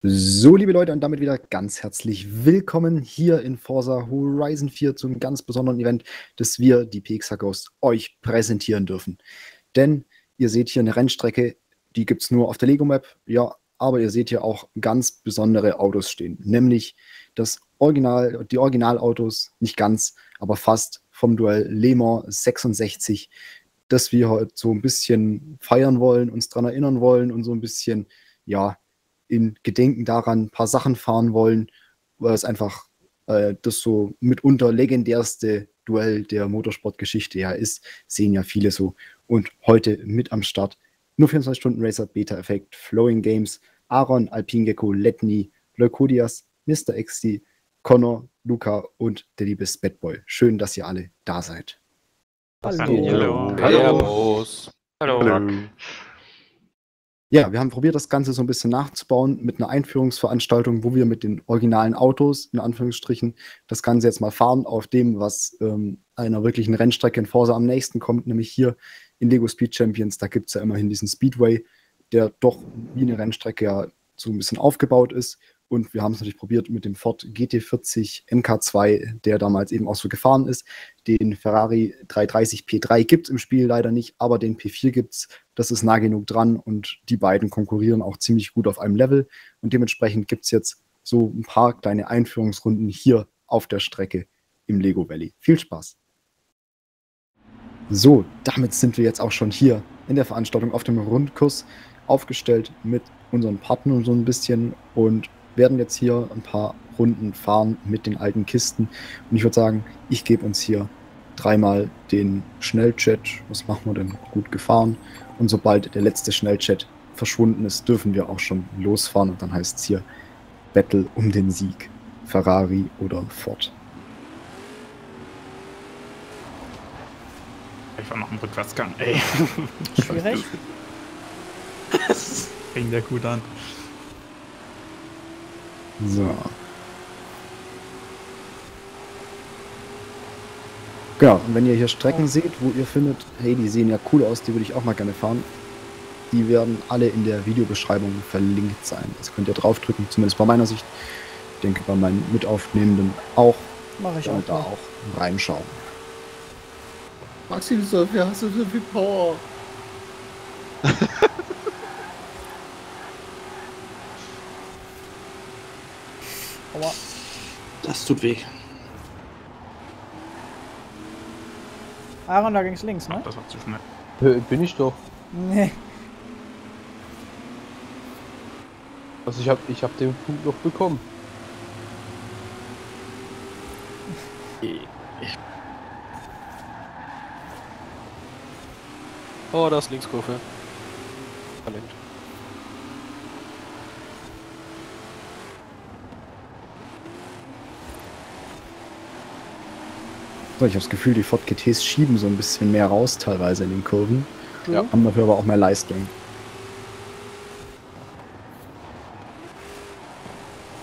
So, liebe Leute, und damit wieder ganz herzlich willkommen hier in Forza Horizon 4 zum ganz besonderen Event, das wir, die PXA Ghost, euch präsentieren dürfen. Denn ihr seht hier eine Rennstrecke, die gibt es nur auf der Lego-Map, ja, aber ihr seht hier auch ganz besondere Autos stehen, nämlich das Original, die Originalautos, nicht ganz, aber fast vom Duell Le Mans 66, das wir heute so ein bisschen feiern wollen, uns daran erinnern wollen und so ein bisschen, ja, in Gedenken daran ein paar Sachen fahren wollen, weil es einfach äh, das so mitunter legendärste Duell der Motorsportgeschichte ja ist, sehen ja viele so. Und heute mit am Start nur 24 Stunden Racer, Beta Effekt, Flowing Games, Aaron, Alpine Gecko, Letney, Leukodias, Mr. XD, Connor, Luca und der liebe Spatboy. Schön, dass ihr alle da seid. Hallo. Hallo. Hallo. Hallo. Hallo. Ja, wir haben probiert, das Ganze so ein bisschen nachzubauen mit einer Einführungsveranstaltung, wo wir mit den originalen Autos, in Anführungsstrichen, das Ganze jetzt mal fahren auf dem, was ähm, einer wirklichen Rennstrecke in Forza am nächsten kommt, nämlich hier in Lego Speed Champions. Da gibt es ja immerhin diesen Speedway, der doch wie eine Rennstrecke ja so ein bisschen aufgebaut ist. Und wir haben es natürlich probiert mit dem Ford GT40 MK2, der damals eben auch so gefahren ist. Den Ferrari 330 P3 gibt es im Spiel leider nicht, aber den P4 gibt es. Das ist nah genug dran und die beiden konkurrieren auch ziemlich gut auf einem Level. Und dementsprechend gibt es jetzt so ein paar kleine Einführungsrunden hier auf der Strecke im Lego Valley. Viel Spaß! So, damit sind wir jetzt auch schon hier in der Veranstaltung auf dem Rundkurs aufgestellt mit unseren Partnern so ein bisschen und werden jetzt hier ein paar Runden fahren mit den alten Kisten. Und ich würde sagen, ich gebe uns hier dreimal den Schnellchat. Was machen wir denn? Gut gefahren. Und sobald der letzte Schnellchat verschwunden ist, dürfen wir auch schon losfahren. Und dann heißt es hier Battle um den Sieg. Ferrari oder Ford. Ich war noch im Rückwärtsgang, ey. Schwierig. Das fing ja gut an. So. Genau, und wenn ihr hier Strecken seht, wo ihr findet, hey, die sehen ja cool aus, die würde ich auch mal gerne fahren, die werden alle in der Videobeschreibung verlinkt sein. Das könnt ihr draufdrücken, zumindest bei meiner Sicht. Ich denke bei meinen Mitaufnehmenden auch. Mache ich auch. Und da mal. auch reinschauen. Maxi, du hast so viel Power. Aua. Das tut weh. Aaron, da ging's links, ne? Das war zu schnell. Bin ich doch. Nee. Also ich hab, ich hab den Punkt noch bekommen. Oh, da ist Linkskurve. Talent. So, ich habe das Gefühl, die Ford GTs schieben so ein bisschen mehr raus, teilweise in den Kurven. Ja. Haben dafür aber auch mehr Leistung.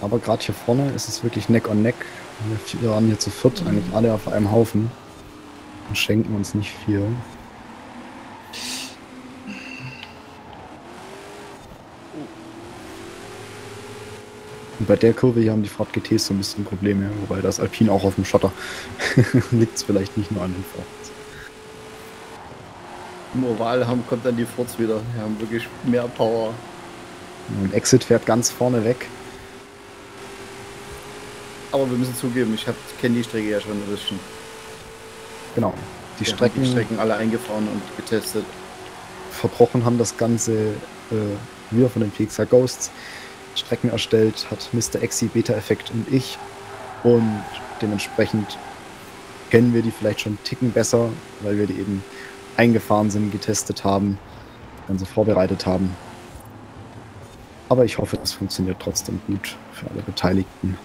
Aber gerade hier vorne ist es wirklich Neck on Neck. Wir waren hier zu viert, eigentlich alle auf einem Haufen. Und schenken uns nicht viel. Und bei der Kurve hier haben die Ford GTs so ein bisschen Probleme, wobei das Alpine auch auf dem Schotter liegt es vielleicht nicht nur an den Fords. Im Oval haben, kommt dann die Forts wieder. Die haben wirklich mehr Power. Und Exit fährt ganz vorne weg. Aber wir müssen zugeben, ich kenne die Strecke ja schon ein bisschen. Genau. Die Wir Strecken, die Strecken alle eingefahren und getestet. verbrochen haben das Ganze äh, wir von den PXA Ghosts. Strecken erstellt hat Mr. Exi, Beta Effekt und ich. Und dementsprechend kennen wir die vielleicht schon einen Ticken besser, weil wir die eben eingefahren sind, getestet haben, Ganze vorbereitet haben. Aber ich hoffe, das funktioniert trotzdem gut für alle Beteiligten.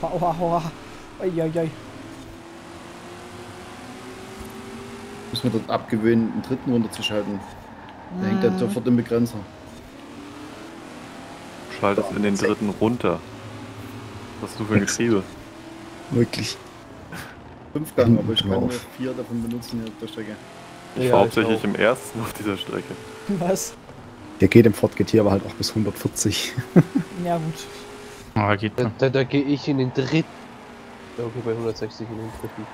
Aua, aua, aua. Uiuiui. Müssen wir dort abgewöhnen, einen dritten runterzuschalten. Der hängt dann sofort im Begrenzer. Schaltest in den dritten runter. Was hast du für ein Getriebe? Wirklich. Fünfgang, aber ich kann vier davon benutzen hier auf der Strecke. Ich Ja, ich hauptsächlich im ersten auf dieser Strecke. Was? Der geht im Ford GT aber halt auch bis 140. Ja, gut. Aber geht Da, da, da gehe ich in den dritten. Ja, okay, bei 160 in den dritten.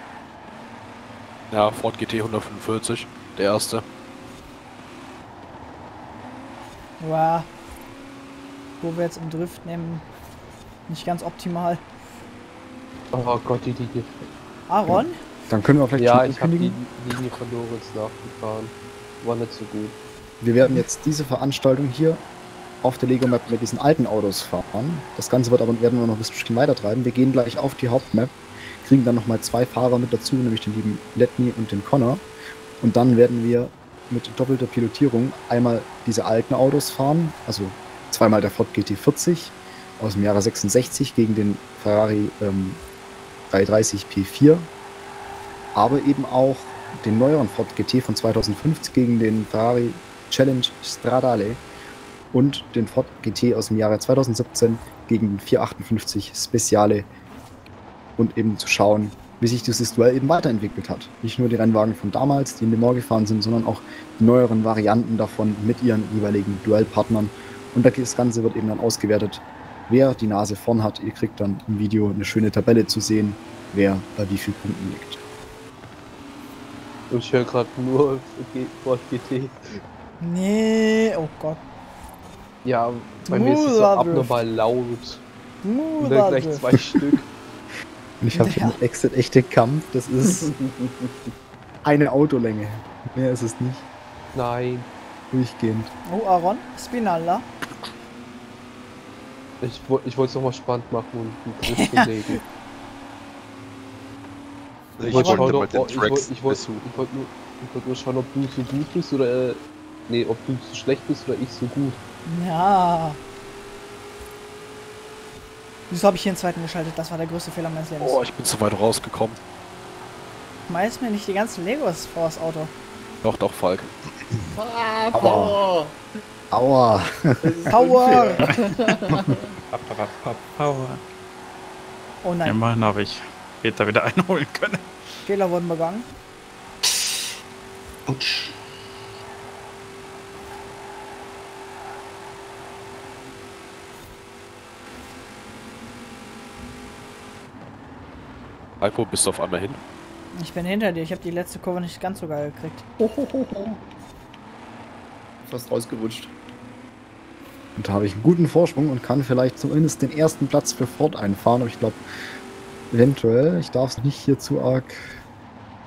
Ja, Ford GT 145, der erste. Ja. Wo wir jetzt im Drift nehmen, nicht ganz optimal. Oh Gott, die Linie. Aaron? Dann können wir vielleicht Ja, ich habe die. Linie verloren ins Nachgefahren. War nicht so gut. Wir werden jetzt diese Veranstaltung hier auf der Lego Map mit diesen alten Autos fahren. Das Ganze wird aber werden wir noch ein bisschen weiter treiben. Wir gehen gleich auf die Hauptmap, kriegen dann nochmal zwei Fahrer mit dazu, nämlich den lieben Letney und den Connor. Und dann werden wir mit doppelter Pilotierung einmal diese alten Autos fahren, also zweimal der Ford GT40 aus dem Jahre 66 gegen den Ferrari ähm, 330 P4, aber eben auch den neueren Ford GT von 2005 gegen den Ferrari Challenge Stradale und den Ford GT aus dem Jahre 2017 gegen den 458 Speciale und eben zu schauen, wie sich dieses Duell eben weiterentwickelt hat. Nicht nur die Rennwagen von damals, die in Le Mans gefahren sind, sondern auch die neueren Varianten davon mit ihren jeweiligen Duellpartnern. Und das Ganze wird eben dann ausgewertet, wer die Nase vorn hat. Ihr kriegt dann im Video eine schöne Tabelle zu sehen, wer bei wie vielen Punkten liegt. Und ich höre gerade nur Ford GT. Nee, oh Gott. Ja, bei mir ist es so abnormal laut. Und dann gleich zwei Stück. Und ich habe Ja. einen Exit echte Kampf, das ist eine Autolänge. Mehr ist es nicht. Nein. Durchgehend. Oh, Aaron, Spinalla. Ich, woll- ich wollte es nochmal spannend machen und einen Drift belegen. Ich wollte wollte schauen, ob- den ich Tracks ich wollte- besuchen. ich wollte nur, ich wollte nur schauen, ob du so gut bist oder. äh, Nee, ob du so schlecht bist oder ich so gut. Ja. Wieso habe ich hier einen zweiten geschaltet? Das war der größte Fehler meines Lebens. Oh, ich bin zu weit rausgekommen. Schmeiß mir nicht die ganzen Legos vor das Auto. Doch, doch, Falk. Aua. Aua. Power! Power. Oh nein, Immerhin habe ich Peter wieder einholen können. Fehler wurden begangen. Falk, wo bist du auf einmal hin? Ich bin hinter dir, ich habe die letzte Kurve nicht ganz so geil gekriegt. Fast rausgerutscht. Und da habe ich einen guten Vorsprung und kann vielleicht zumindest den ersten Platz für Ford einfahren. Aber ich glaube, eventuell, ich darf es nicht hier zu arg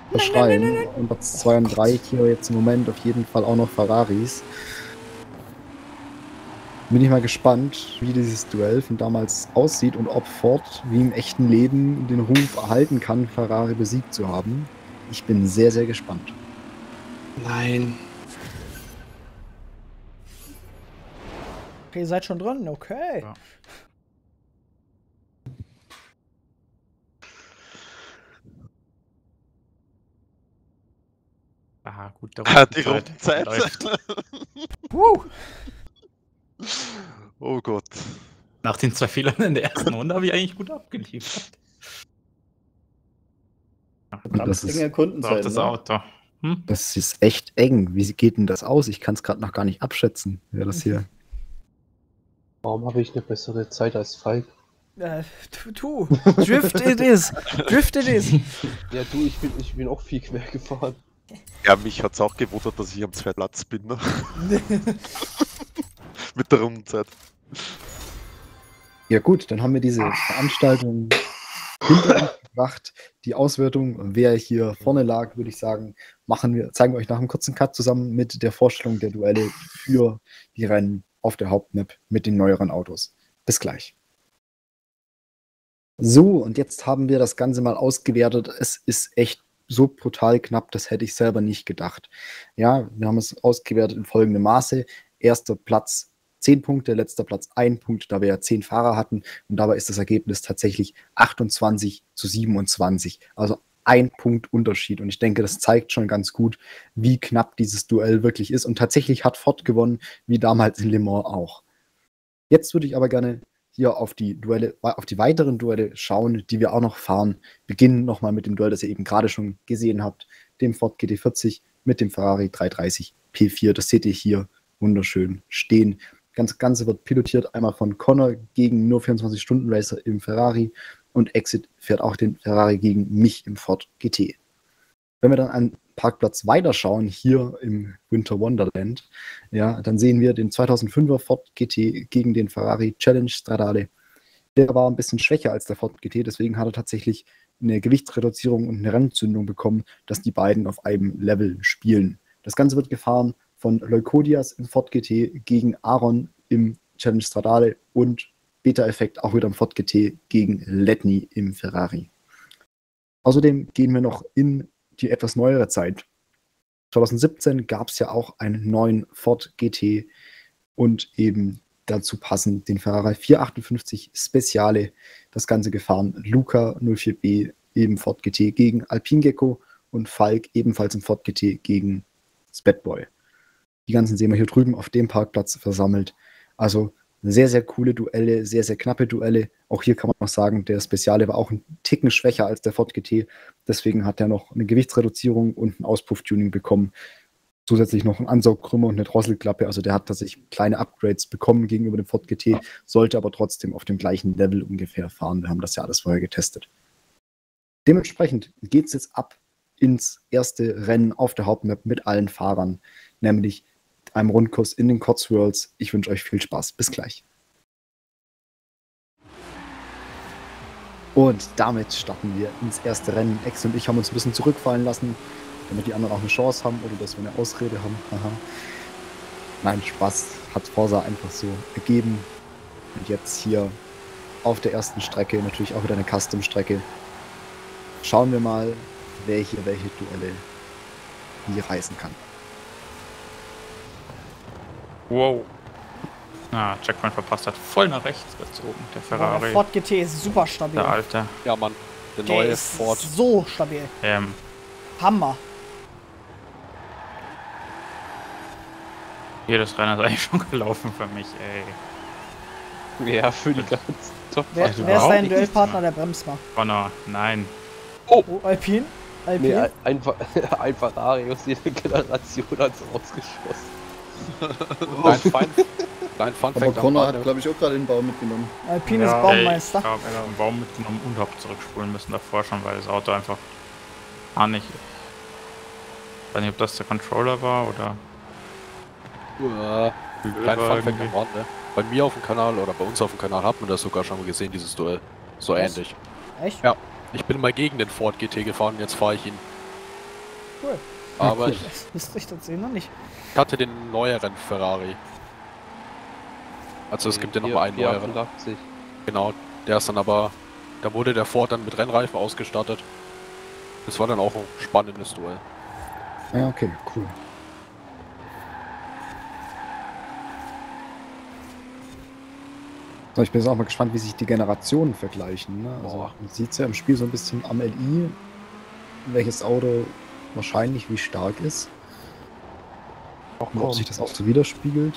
verschreien. Und Platz 2 und 3 hier jetzt im Moment auf jeden Fall auch noch Ferraris. Bin ich mal gespannt, wie dieses Duell von damals aussieht und ob Ford wie im echten Leben den Ruf erhalten kann, Ferrari besiegt zu haben. Ich bin sehr, sehr gespannt. Nein. Okay, ihr seid schon drin, okay. Ja. Ah, gut, der Ah, die Rundenzeit. Woo! Oh Gott. Nach den zwei Fehlern in der ersten Runde habe ich eigentlich gut abgeliefert. Und das ist, Kundenzeit. das Ne? Auto. Hm? das ist echt eng. Wie geht denn das aus? Ich kann es gerade noch gar nicht abschätzen, wer das hier. Warum habe ich eine bessere Zeit als Falk? Äh, tu, tu. Drift it is. Drift it is. Ja, du, ich bin, ich bin auch viel quer gefahren. Ja, mich hat's auch gewundert, dass ich am zweiten Platz bin. Ne? Mit der Rundenzeit. Ja gut, dann haben wir diese Veranstaltung hinter uns gebracht. Die Auswertung, wer hier vorne lag, würde ich sagen, machen wir, zeigen wir euch nach einem kurzen Cut zusammen mit der Vorstellung der Duelle für die Rennen auf der Hauptmap mit den neueren Autos. Bis gleich. So, und jetzt haben wir das Ganze mal ausgewertet. Es ist echt so brutal knapp, das hätte ich selber nicht gedacht. Ja, wir haben es ausgewertet in folgendem Maße. Erster Platz 10 Punkte, letzter Platz 1 Punkt, da wir ja 10 Fahrer hatten. Und dabei ist das Ergebnis tatsächlich 28 zu 27. Also ein Punkt Unterschied. Und ich denke, das zeigt schon ganz gut, wie knapp dieses Duell wirklich ist. Und tatsächlich hat Ford gewonnen, wie damals in Le Mans auch. Jetzt würde ich aber gerne hier auf die Duelle, auf die weiteren Duelle schauen, die wir auch noch fahren. Beginnen nochmal mit dem Duell, das ihr eben gerade schon gesehen habt, dem Ford GT40 mit dem Ferrari 330 P4. Das seht ihr hier wunderschön stehen. Das Ganze wird pilotiert einmal von Connor gegen nur 24-Stunden-Racer im Ferrari und Exit fährt auch den Ferrari gegen mich im Ford GT. Wenn wir dann einen Parkplatz weiterschauen, hier im Winter Wonderland, ja, dann sehen wir den 2005er Ford GT gegen den Ferrari Challenge Stradale. Der war ein bisschen schwächer als der Ford GT, deswegen hat er tatsächlich eine Gewichtsreduzierung und eine Rennzündung bekommen, dass die beiden auf einem Level spielen. Das Ganze wird gefahren von Leukodias im Ford GT gegen Aaron im Challenge Stradale und Beta-Effekt auch wieder im Ford GT gegen Letny im Ferrari. Außerdem gehen wir noch in die etwas neuere Zeit. 2017 gab es ja auch einen neuen Ford GT und eben dazu passend den Ferrari 458 Speciale. Das Ganze gefahren Luca 04B eben Ford GT gegen Alpine Gecko und Falk ebenfalls im Ford GT gegen Spatboy. Die ganzen sehen wir hier drüben auf dem Parkplatz versammelt. Also sehr, sehr coole Duelle, sehr, sehr knappe Duelle. Auch hier kann man noch sagen, der Speziale war auch ein Ticken schwächer als der Ford GT. Deswegen hat er noch eine Gewichtsreduzierung und ein Auspufftuning bekommen. Zusätzlich noch ein Ansaugkrümmer und eine Drosselklappe. Also der hat tatsächlich kleine Upgrades bekommen gegenüber dem Ford GT, sollte aber trotzdem auf dem gleichen Level ungefähr fahren. Wir haben das ja alles vorher getestet. Dementsprechend geht es jetzt ab ins erste Rennen auf der Hauptmap mit allen Fahrern, nämlich einem Rundkurs in den Cotswolds. Ich wünsche euch viel Spaß. Bis gleich. Und damit starten wir ins erste Rennen. Ex und ich haben uns ein bisschen zurückfallen lassen, damit die anderen auch eine Chance haben oder dass wir eine Ausrede haben. Nein, Spaß hat Forsa einfach so ergeben. Und jetzt hier auf der ersten Strecke, natürlich auch wieder eine Custom-Strecke. Schauen wir mal, wer hier welche Duelle hier reißen kann. Wow. Ah, Checkpoint verpasst hat. Voll nach rechts gezogen, der Ferrari. Der Ford GT ist super stabil. Der alte. Ja, Mann. Der Der neue ist Ford. so stabil. Ähm, Hammer. jedes Rennen ist eigentlich schon gelaufen für mich, ey. Ja, für die ganzen Top. Wer, Also wer ist dein Duellpartner, der bremst mal? Connor, nein. Oh, Alpine? Nee, Alpine? ein, einfach- ein Ferrari aus jeder Generation hat es rausgeschossen. Dein Fun, dein Fun Aber Connor hat, glaube ich, auch gerade den Baum mitgenommen. Alpine ist ey, Baumeister. Ich hat einen Baum mitgenommen und hab zurückspulen müssen davor schon, weil das Auto einfach gar nicht. Ich weiß nicht, ob das der Controller war oder. Ja, Klein Über Fun Fact irgendwie. am Rande. Bei mir auf dem Kanal oder bei uns auf dem Kanal hat man das sogar schon mal gesehen, dieses Duell. So Was? ähnlich. Echt? Ja. Ich bin mal gegen den Ford GT gefahren, jetzt fahre ich ihn. Cool. Aber ich Das wüsste ich tatsächlich noch nicht. Hatte den neueren Ferrari. Also es gibt ja noch mal einen neueren. 488. Genau, der ist dann aber, da wurde der Ford dann mit Rennreifen ausgestattet. Das war dann auch ein spannendes Duell. Ja, okay, cool. So, ich bin jetzt auch mal gespannt, wie sich die Generationen vergleichen. Ne? Also, man sieht es ja im Spiel so ein bisschen am LI, welches Auto wahrscheinlich wie stark ist. Ach Und ob sich das auch so widerspiegelt.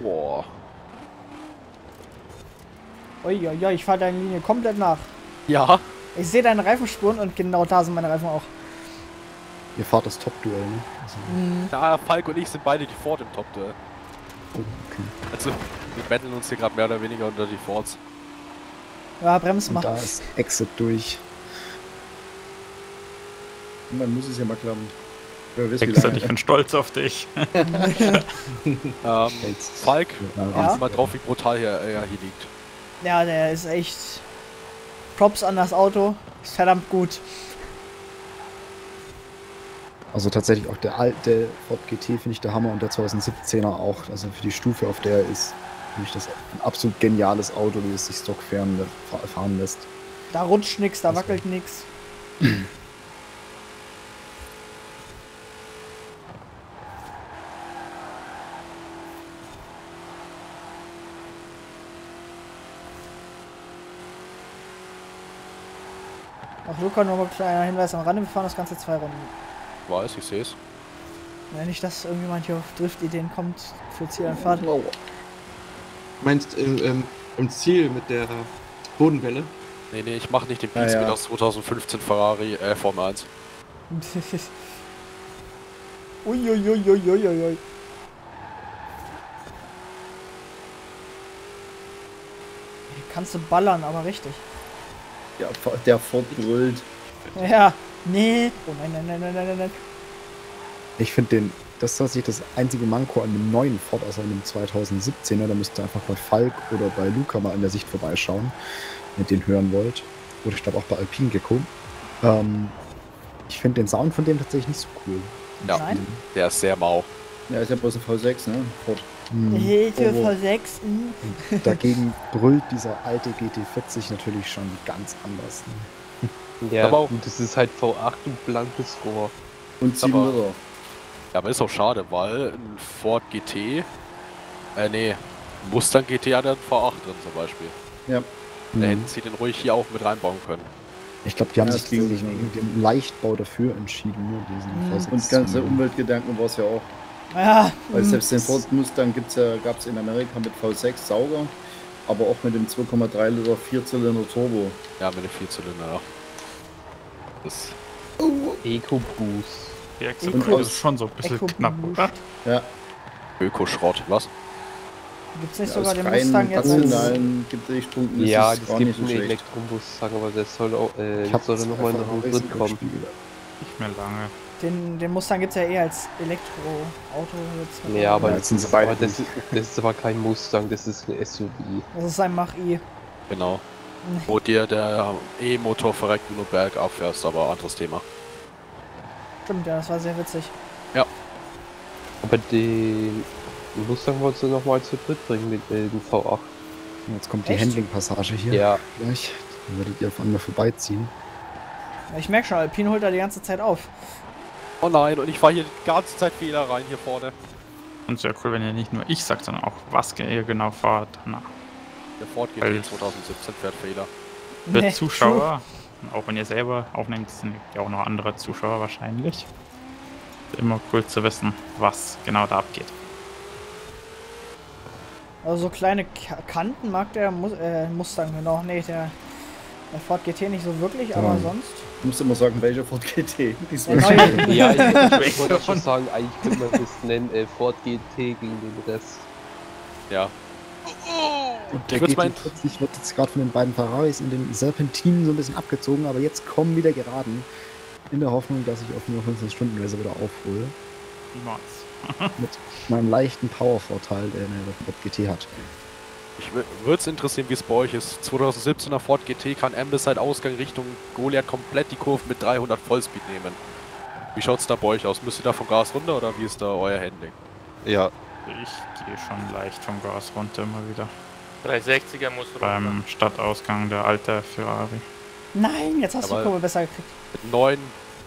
Boah. Uiuiui, ich fahre deine Linie komplett nach. Ja, Ich sehe deine Reifenspuren und genau da sind meine Reifen auch. Ihr fahrt das Top-Duell, ne? Also, da Falk und ich sind beide die Ford im Top-Duell. oh, okay. Also, wir battlen uns hier gerade mehr oder weniger unter die Fords. Ja, brems mal. da ist Exit durch. Man muss es ja mal klappen. Wer weiß, ich bin stolz auf dich. Ähm, Falk, Ja. achte mal drauf, wie brutal hier, er hier liegt. Ja, der ist echt. Props an das Auto. Ist verdammt gut. Also tatsächlich auch der alte Ford GT finde ich der Hammer und der 2017er auch. Also für die Stufe, auf der er ist, finde ich das ein absolut geniales Auto, wie es sich Stock fahren, fahren lässt. Da rutscht nix, da wackelt nix. Luca, nur mal ein kleiner Hinweis am Rande, wir fahren das Ganze zwei Runden. Weiß, ich sehe es. Wenn nicht, dass irgendjemand hier auf Driftideen kommt für Zielanfahrt. Meinst im, im, im Ziel mit der Bodenwelle? Nee, nee, ich mache nicht den Ja, Beats ja. mit aus 2015 Ferrari äh, Formel 1. Uiuiuiuiuiui. Kannst du ballern, aber richtig. Ja, der Ford brüllt. Ja, nee. Oh nein, nein, nein, nein, nein, nein, nein. Ich finde den, das ist tatsächlich das einzige Manko an dem neuen Ford, also an dem 2017er. Da müsst ihr einfach bei Falk oder bei Luca mal in der Sicht vorbeischauen, wenn ihr den hören wollt. Oder ich glaube auch bei Alpine Gecko. Ähm, ich finde den Sound von dem tatsächlich nicht so cool. Ja, Nein. der ist sehr mau. Ja, ist ja bloß ein V6, ne? Ford. Hm. Hilfe Oh, oh. V6. mm. Und dagegen brüllt dieser alte GT40 natürlich schon ganz anders. Ne? Ja, Aber auch- gut, das ist halt V8 und blankes Rohr. Und 7 Aber- Liter. Ja, aber ist auch schade, weil ein Ford GT, äh, nee, Mustang GT hat ja ein V8 drin zum Beispiel. Ja. Da Hm. hätten sie den ruhig hier auch mit reinbauen können. Ich glaube, die haben Ja, sich gegen ne? den Leichtbau dafür entschieden, nur diesen Mhm. V6 Und ganze. Umweltgedanken war es ja auch. Ja, Weil mm. selbst den Ford Mustang gibt's ja, gab es in Amerika mit V6 Sauger, aber auch mit dem 2,3 Liter Vierzylinder Turbo. Ja, mit dem Vierzylinder, ja. Das, Eco-Boost. Die Eco- Exit ist schon so ein bisschen Eco- knapp, oder? Ja, Ökoschrott, was? Gibt's nicht aus sogar den Mustang jetzt als... rationalen Gesichtspunkten ist Ja, es gibt nicht so einen sagen aber der soll auch, äh, Ich soll zwei nochmal nach dem Ferraris Dritt kommen. Nicht mehr lange. Den, den Mustang gibt's ja eher als Elektroauto jetzt. Ja, aber, Ja, jetzt sind sie aber beide das, ist, das ist aber kein Mustang, das ist ein SUV. Das ist ein Mach-I. Genau. Wo dir der E-Motor verreckt, wenn du bergab fährst, aber anderes Thema. Stimmt, ja, das war sehr witzig. Aber den Mustang wolltest du nochmal zu dritt bringen mit dem V8. Jetzt kommt die? Handling-Passage hier Ja, gleich. Dann werdet ihr von mir vorbeiziehen. Ja, Ich merke schon, Alpine holt da die ganze Zeit auf. Oh nein, und ich fahre hier die ganze Zeit Fehler rein hier vorne. Und sehr cool, wenn ihr nicht nur ich sagt, sondern auch was ihr genau fahrt. Na, Der Ford GT Weil- 2017 fährt Fehler. für Nee, Zuschauer, auch wenn ihr selber aufnehmt, sind ja auch noch andere Zuschauer wahrscheinlich. Ist immer cool zu wissen, was genau da abgeht. Also so kleine Ka- Kanten mag der Mus äh, Mustang, genau. Nee, der, der Ford GT nicht so wirklich, aber Ja. sonst. Ich muss immer sagen, welcher Ford GT. Der Diesmal neue, ja ich, ich wollte schon sagen, eigentlich könnte man das nennen äh, Ford GT gegen den Rest. Ja. Und Ich der würd's meinen- GT40 wird jetzt gerade von den beiden Ferraris in den Serpentinen so ein bisschen abgezogen, aber jetzt kommen wieder geraden. In der Hoffnung, dass ich auf nur 15 Stunden Racer wieder aufhole. Niemals. Mit meinem leichten Powervorteil, den der Ford GT hat. Ich würde es interessieren, wie es bei euch ist. 2017er Ford GT kann Ambleside Ausgang Richtung Goliath komplett die Kurve mit 300 Vollspeed nehmen. Wie schaut's da bei euch aus? Müsst ihr da vom Gas runter oder wie ist da euer Handling? Ja, Ich gehe schon leicht vom Gas runter immer wieder. 360er muss runter. Beim Stadtausgang der alte Ferrari. nein, jetzt hast du Aber- die Kurve besser gekriegt. Mit neuen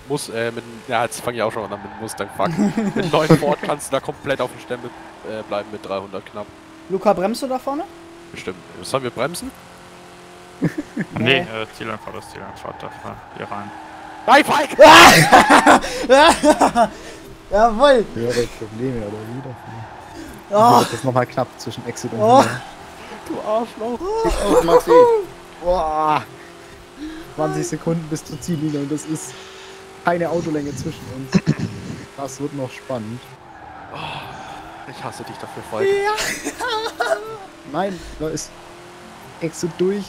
muss, äh, mit, ja, jetzt fange ich auch schon an mit Mustang, fuck. mit neuen Ford kannst du da komplett auf dem Stempel äh, bleiben mit 300 knapp. Luca, bremst du da vorne? Bestimmt. Sollen wir bremsen? Nee, Nee. äh, Zieleinfahrt ist Zieleinfahrt, da fahr hier rein. Nein, Falk! Jawohl! Höhere Probleme oder wieder. Oh, Das ist nochmal knapp zwischen Exit und Oh. Du Arschloch! auf, Maxi. Boah. 20 Sekunden bis zur Ziellinie und das ist keine Autolänge zwischen uns. Das wird noch spannend. Ich hasse dich dafür, Falk. Nein, da ist Exit durch.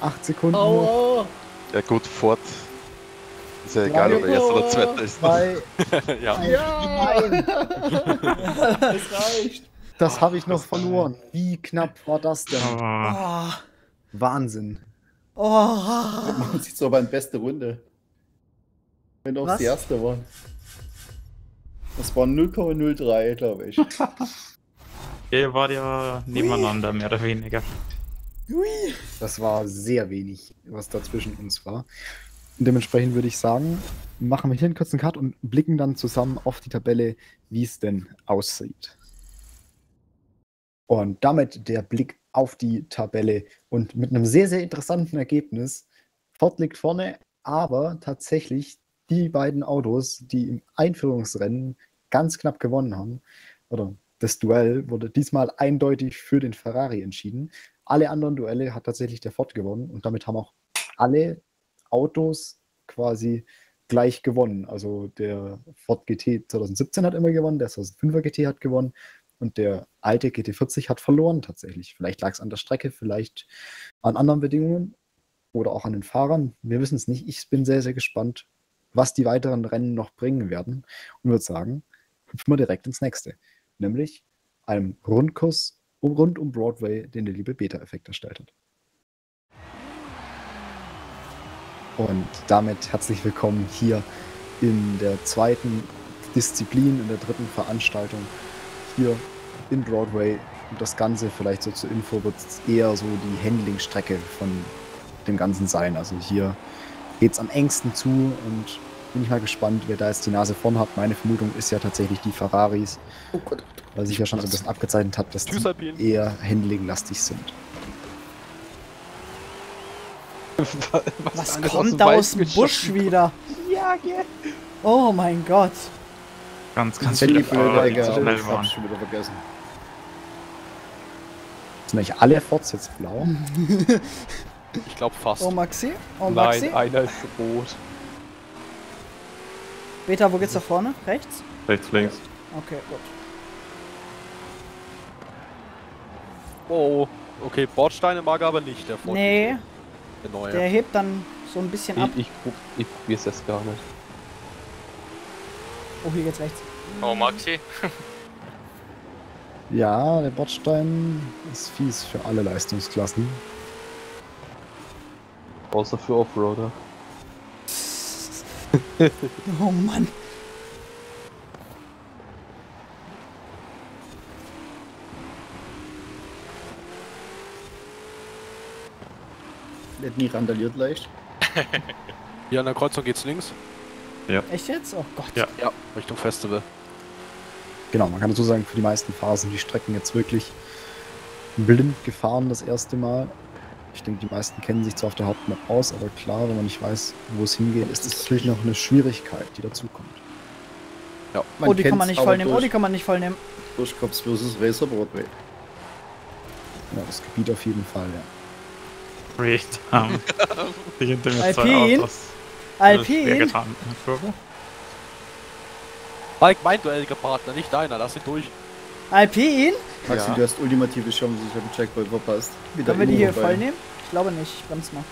8 Sekunden. oh, ja gut, Ford. Ist ja egal, ob er erster oder zweiter ist. Zwei, ja. Nein, das reicht. das habe ich noch verloren. Wie knapp war das denn? Oh, Wahnsinn. oh. Man sieht so aber in beste Runde. Wenn auch Was? die erste war. Das war 0,03, glaube ich. ihr wart ja nebeneinander, mehr oder weniger. Hui. Das war sehr wenig, was da zwischen uns war. Und dementsprechend würde ich sagen, machen wir hier einen kurzen Cut und blicken dann zusammen auf die Tabelle, wie es denn aussieht. Und damit der Blick auf die Tabelle und mit einem sehr, sehr interessanten Ergebnis. Ford liegt vorne, aber tatsächlich die beiden Autos, die im Einführungsrennen ganz knapp gewonnen haben, oder das Duell wurde diesmal eindeutig für den Ferrari entschieden. Alle anderen Duelle hat tatsächlich der Ford gewonnen und damit haben auch alle Autos quasi gleich gewonnen. Also der Ford GT 2017 hat immer gewonnen, der 2005er GT hat gewonnen und der alte GT40 hat verloren tatsächlich. Vielleicht lag es an der Strecke, vielleicht an anderen Bedingungen oder auch an den Fahrern. Wir wissen es nicht. Ich bin sehr, sehr gespannt, was die weiteren Rennen noch bringen werden und würde sagen, hüpfen wir direkt ins nächste, nämlich einem Rundkurs um, rund um Broadway, den der liebe Beta-Effekt erstellt hat. Und damit herzlich willkommen hier in der zweiten Disziplin, in der dritten Veranstaltung hier in Broadway. Und das Ganze vielleicht so zur Info wird eher so die Handlingstrecke von dem Ganzen sein. Also hier geht es am engsten zu und bin ich mal gespannt, wer da jetzt die Nase vorn hat. Meine Vermutung ist ja tatsächlich die Ferraris, Oh Gott. weil sich ja schon so ein bisschen abgezeichnet hat, dass Tschüss, Alpin. die eher handlinglastig sind. Was alles kommt da aus dem Busch wieder? Ja, gell. Oh mein Gott. Ganz, ganz viele schnell ich hab's schon wieder vergessen. Sind eigentlich alle Forts jetzt blau? Ich glaube fast. Oh Maxi. Oh Maxi. Nein, einer ist rot. Beta, wo geht's da vorne? Rechts? Rechts, links. Okay, gut. Oh, okay, Bordsteine mag er aber nicht, der Ford Nee, der neue. der hebt dann so ein bisschen ab. Ich, ich, ich probier's erst gar nicht. Oh, hier geht's rechts. Oh, Maxi. Ja, der Bordstein ist fies für alle Leistungsklassen. Außer für Offroader. Oh Mann. Wird nie randaliert leicht. Hier an der Kreuzung geht's links. Echt jetzt? Oh Gott. Ja. Ja, Richtung Festival. Genau, man kann dazu sagen, für die meisten sind die Strecken jetzt wirklich blind gefahren das erste Mal. Ich denke, die meisten kennen sich zwar auf der Hauptmap aus, aber klar, wenn man nicht weiß, wo es hingeht, ist es natürlich noch eine Schwierigkeit, die dazukommt. Ja. Oh, die kann man nicht aber vollnehmen. Oh, die kann man nicht vollnehmen. Durch Cops vs. Racer Broadway. Ja, das Gebiet auf jeden Fall, ja. Recht haben. Die hinter mir zwei Alpin? Autos. Ist schwer Alpin. getan. Mike, mein duelliger Partner, nicht deiner, lass ihn durch. Alpin? Maxi, Ja. du hast ultimative Chance, ich habe den Checkpoint verpasst. Wieder Können wir die hier vorbei. vollnehmen? Ich glaube nicht. Ich bremse mal.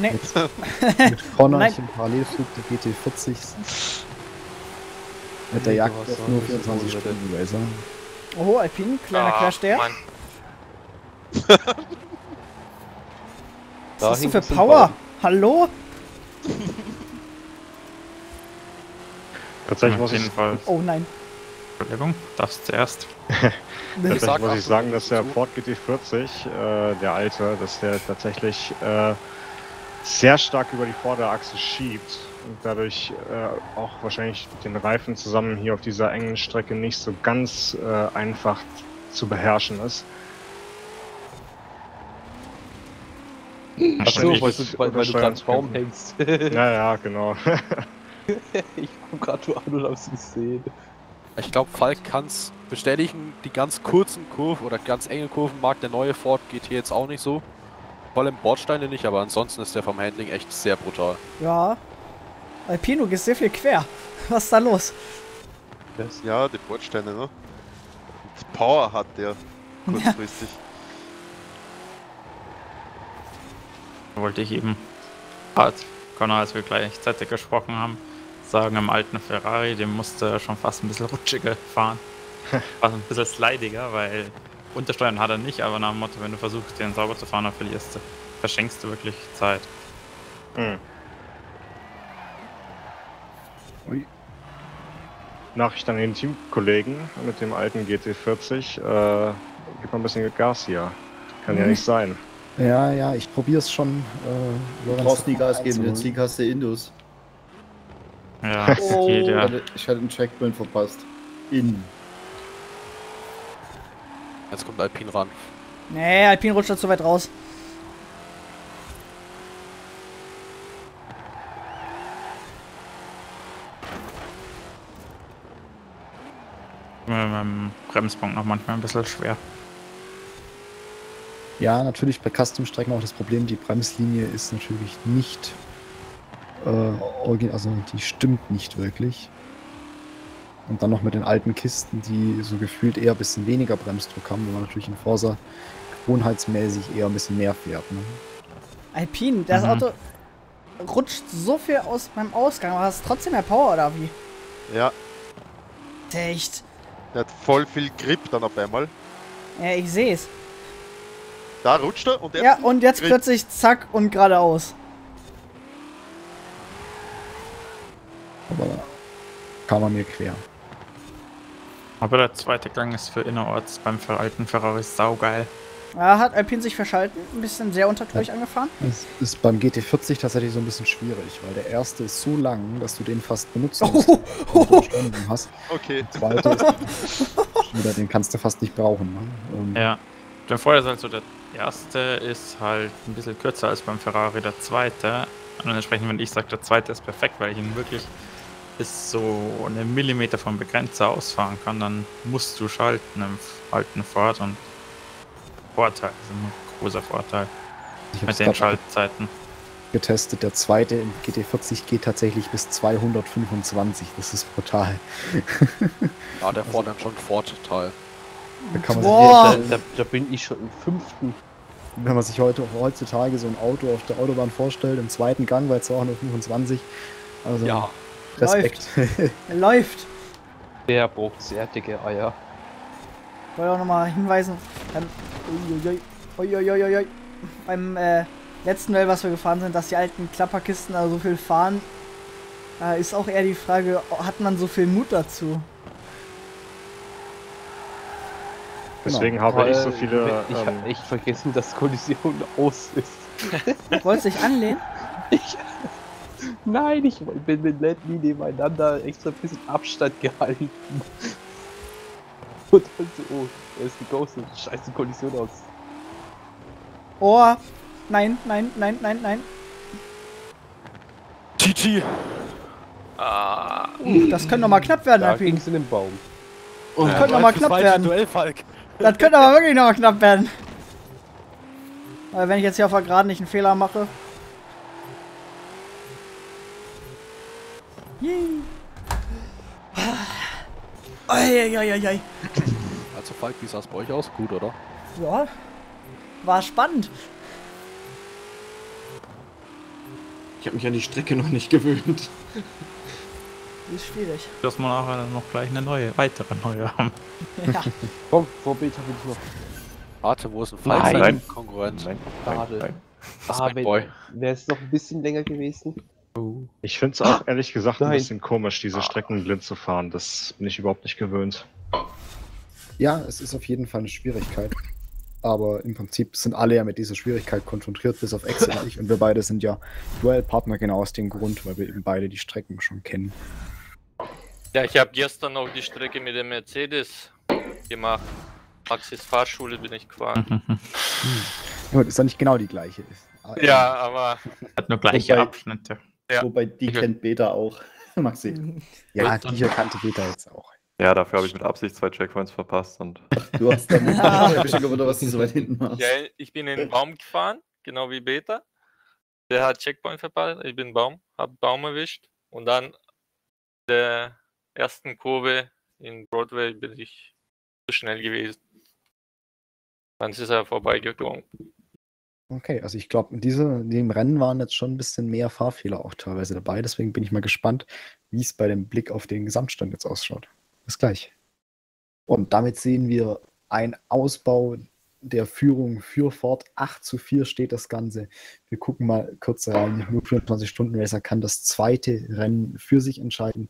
Nee. Mit Connor Nein. im Parallelflug der GT40 mit der Jagd auf nur nicht so 24 gute. Stunden Racer. Oh, Alpin. Kleiner Ah, Quersteher. Mann. Was hast du für Power? Hallo? Tatsächlich Auf muss ich, jeden Fall. Oh nein. Entschuldigung, darfst zuerst. tatsächlich Sag muss ich sagen, dass der. Ford GT40, äh, der alte, dass der tatsächlich äh, sehr stark über die Vorderachse schiebt und dadurch äh, auch wahrscheinlich mit den Reifen zusammen hier auf dieser engen Strecke nicht so ganz äh, einfach zu beherrschen ist. Achso, Wahrscheinlich weil du, weil, weil du gerade Baum hängst. Ja, ja, genau. ich komm gerade nur an und hab's gesehen. Ich glaube, Falk kann's bestätigen, die ganz kurzen Kurven oder ganz enge Kurven mag der neue Ford GT jetzt auch nicht so. Vor allem Bordsteine nicht, aber ansonsten ist der vom Handling echt sehr brutal. Ja. Alpin, du gehst sehr viel quer. Was ist da los? Ja, die Bordsteine, ne? Und Power hat der kurzfristig. Wollte ich eben, hat Connor, als wir gleichzeitig gesprochen haben, sagen, im alten Ferrari, dem musste er schon fast ein bisschen rutschiger fahren. Fast ein bisschen slidiger, weil Untersteuern hat er nicht, aber nach dem Motto, wenn du versuchst, den sauber zu fahren, dann verlierst du, verschenkst du wirklich Zeit. Hm. Ui. Nachricht an den Teamkollegen mit dem alten GT40. Äh, gib mal ein bisschen Gas hier. Kann ja Mhm. nicht sein. Ja, ja, ich probiere es schon. Äh, Du brauchst nie Gas geben, den Sieg hast du Indus. Ja, das Oh. geht Ich ja. hatte, ich hatte den Checkpoint verpasst. In. Jetzt kommt Alpin ran. Nee, Alpin rutscht da zu weit raus. Mit dem Bremspunkt noch manchmal ein bisschen schwer. Ja, natürlich bei Custom-Strecken auch das Problem, die Bremslinie ist natürlich nicht, äh, also die stimmt nicht wirklich. Und dann noch mit den alten Kisten, die so gefühlt eher ein bisschen weniger Bremsdruck haben, wo man natürlich in Forsa gewohnheitsmäßig eher ein bisschen mehr fährt. Ne? Alpine, das Mhm. Auto rutscht so viel aus beim Ausgang, aber hast trotzdem mehr Power oder wie? Ja, Echt? der hat voll viel Grip dann auf einmal. Ja, ich seh's. Da rutscht er und jetzt. Ja, und jetzt Grip. plötzlich zack und geradeaus. Aber da kam er mir quer. Aber der zweite Gang ist für innerorts beim alten Ferrari saugeil. Ja, hat Alpine sich verschalten, ein bisschen sehr untertürlich angefahren. Das ist beim GT40 tatsächlich so ein bisschen schwierig, weil der erste ist so lang, dass du den fast benutzen Oh, musst, wenn du Stunden hast. Okay. Der zweite ist wieder, den kannst du fast nicht brauchen. Ne? Und Ja. Der Vorteil ist halt so, der erste ist halt ein bisschen kürzer als beim Ferrari der zweite. Und entsprechend, wenn ich sage, der zweite ist perfekt, weil ich ihn wirklich bis so eine Millimeter vom Begrenzer ausfahren kann, dann musst du schalten im alten Ford und Vorteil, das ist ein großer Vorteil ich mit habe den es gerade Schaltzeiten. getestet. Der zweite im GT40 geht tatsächlich bis 225. Das ist brutal. Ja, der fordert schon Vorteil. Da kann man sich. Da, da, da bin ich schon im fünften. wenn man sich heute heutzutage so ein Auto auf der Autobahn vorstellt, im zweiten Gang bei 225, also Ja. Respekt. Läuft. Der braucht sehr dicke Eier. Ich wollte auch nochmal hinweisen, beim, uiuiui, uiuiuiui, beim äh, letzten Duell, was wir gefahren sind, dass die alten Klapperkisten da so viel fahren, äh, ist auch eher die Frage, hat man so viel Mut dazu? Deswegen habe ich so viele. Ich ähm, habe echt vergessen, dass Kollision aus ist. Du wolltest dich anlehnen? Ich, nein, ich bin mit Ledley nebeneinander extra ein bisschen Abstand gehalten. Und dann so, oh, er ist geghostet. Scheiße, Kollision aus. Oh, nein, nein, nein, nein, nein. GG. Ah, Uh, das könnte noch mal knapp werden, Da Alpin. ging's in den Baum. Das könnte noch mal knapp werden. Duell, Falk. Das könnte aber wirklich noch mal knapp werden. Aber wenn ich jetzt hier auf der Geraden nicht einen Fehler mache. Yay. Eieieiei. Also Falk, wie sah es bei euch aus? Gut, oder? Ja, war spannend. Ich habe mich an die Strecke noch nicht gewöhnt. Ist schwierig. Dass wir nachher noch gleich eine neue, weitere neue haben. Ja. Komm, vor Beta bin ich noch. Warte, wo ist ein Falk? Nein. Sein Nein. Konkurrent. Schade. Das ist Ah, wenn- Boy. Wäre es noch ein bisschen länger gewesen? Ich finde es auch ehrlich gesagt ein Nein. bisschen komisch, diese Strecken blind zu fahren. Das bin ich überhaupt nicht gewöhnt. Ja, es ist auf jeden Fall eine Schwierigkeit. Aber im Prinzip sind alle ja mit dieser Schwierigkeit konfrontiert, bis auf Excel und ich. Und wir beide sind ja Duellpartner genau aus dem Grund, weil wir eben beide die Strecken schon kennen. ja, ich habe gestern noch die Strecke mit dem Mercedes gemacht. Maxis Fahrschule bin ich gefahren. Ja, ist ja nicht genau die gleiche. Aber, Ja, aber Hat nur gleiche Wobei- Abschnitte. Ja. Wobei die Ich- kennt Beta auch. Maxi. Ja, die hier kannte Beta jetzt auch. Ja, dafür habe ich mit Absicht zwei Checkpoints verpasst und Du hast dann ich bin schon gewundert, was du so weit hinten machst. ja, ich bin in den Baum gefahren, genau wie Beta. Der hat Checkpoint verpasst, ich bin Baum, hab Baum erwischt und dann der ersten Kurve in Broadway bin ich zu schnell gewesen. Dann ist er vorbeigekommen. Okay, also ich glaube, in, in dem Rennen waren jetzt schon ein bisschen mehr Fahrfehler auch teilweise dabei. Deswegen bin ich mal gespannt, wie es bei dem Blick auf den Gesamtstand jetzt ausschaut. Bis gleich. Und damit sehen wir einen Ausbau der Führung für Ford. 8 zu 4 steht das Ganze. Wir gucken mal kurz rein. Nur 24 Stunden Racer kann das zweite Rennen für sich entscheiden.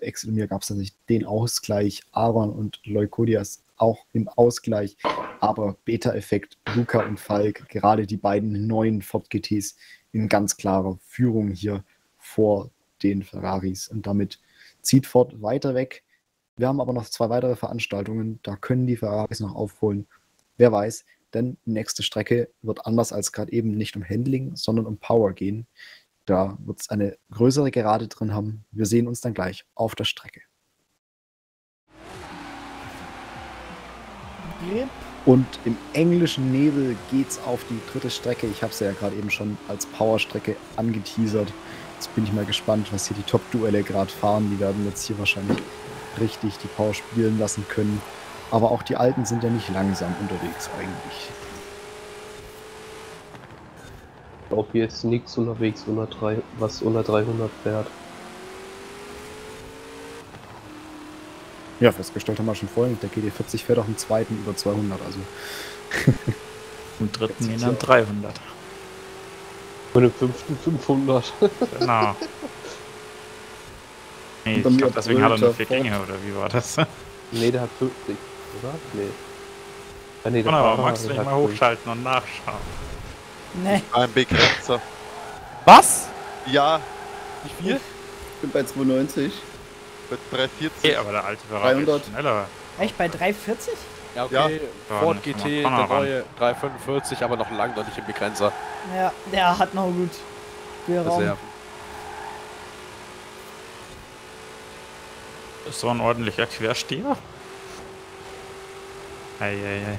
Bei mir gab es natürlich den Ausgleich. Aaron und Leukodias auch im Ausgleich. Aber Beta-Effekt, Luca und Falk, gerade die beiden neuen Ford GTs in ganz klarer Führung hier vor den Ferraris. Und damit zieht Ford weiter weg. Wir haben aber noch zwei weitere Veranstaltungen. Da können die Ferraris noch aufholen. Wer weiß, denn die nächste Strecke wird anders als gerade eben nicht um Handling, sondern um Power gehen. Da wird es eine größere Gerade drin haben. Wir sehen uns dann gleich auf der Strecke. Grip. Und im englischen Nebel geht's auf die dritte Strecke. Ich habe sie ja gerade eben schon als Powerstrecke angeteasert. Jetzt bin ich mal gespannt, was hier die Top-Duelle gerade fahren. Die werden jetzt hier wahrscheinlich richtig die Power spielen lassen können. Aber auch die Alten sind ja nicht langsam unterwegs eigentlich. Ich glaube, hier ist nichts unterwegs, unter drei, was unter 300 fährt. Ja, festgestellt haben wir schon vorhin. Der GD40 fährt auch im zweiten über 200. Also Im dritten gehen dann ja. 300. Und im fünften 500. Genau. Nee, ich glaube, deswegen hat er nur vier. Gänge, oder wie war das? nee, der hat 50, oder? Nee. Ah, nee, Fahrer magst du dich hat mal 50. hochschalten und nachschauen? Nee. Ein Begrenzer. Was? Ja, Wie viel? Ich bin bei 92. bei 340. Okay, aber der alte Ferrari 300. ist schneller. Echt bei 340? Ja, okay. Ja, Ford GT, der neue 345, aber noch lange noch nicht im Begrenzer. Ja, der hat noch gut. Spielraum. Reserven. Ist so ein ordentlicher Quersteher. Eieiei.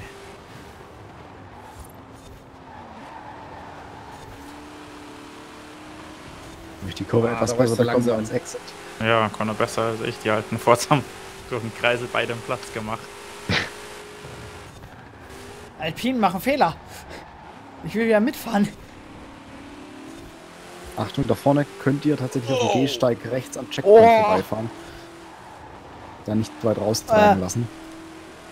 Durch die Kurve Ah, etwas da besser du kommen langsam. als Exit. Ja, Connor besser als ich. Die alten Forts haben durch den Kreisel beide einen Platz gemacht. Alpinen machen Fehler. Ich will wieder mitfahren. Achtung, da vorne könnt ihr tatsächlich auf dem Gehsteig rechts am Checkpoint Oh. vorbeifahren. Da nicht weit raustragen Äh. lassen.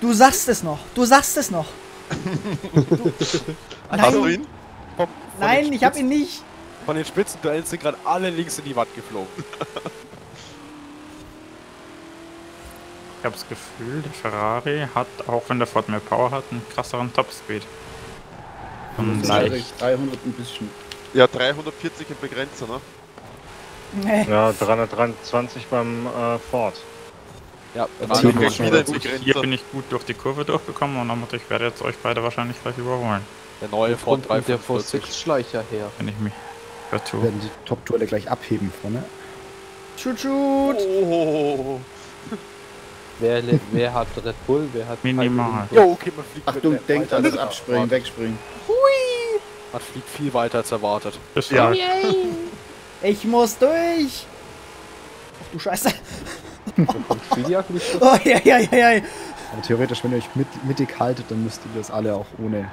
Du sagst es noch. Du sagst es noch. Hast du ihn? Nein, ich hab ihn nicht. Von den Spitzenduellen sind gerade alle links in die Wand geflogen. Ich habe das Gefühl, der Ferrari hat, auch wenn der Ford mehr Power hat, einen krasseren Topspeed. Und Das ist leicht. eigentlich 300 ein bisschen. Ja, 340 im Begrenzer, ne? Nee. Ja, 323 beim äh, Ford. Ja, Also hier bin ich gut durch die Kurve durchgekommen und damit ich werde jetzt euch beide wahrscheinlich gleich überholen, der neue Ford Kommt der 345. V6-Schleicher her. wenn ich mich Wir werden die Top-Duelle gleich abheben vorne. Shoot, shoot. Oh, Wer, wer hat Red Bull, wer hat Minimal. Jo, okay, man fliegt Achtung, mit- denkt an das Abspringen, wegspringen. Man fliegt viel weiter als erwartet. Bis Ja. Ich muss durch. Ach du Scheiße. Oh, ja, ja, ja, ja. Aber theoretisch, wenn ihr euch mit, mittig haltet, dann müsst ihr das alle auch ohne